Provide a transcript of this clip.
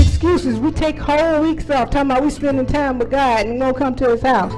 Excuses. We take whole weeks off talking about we spending time with God and we don't come to his house.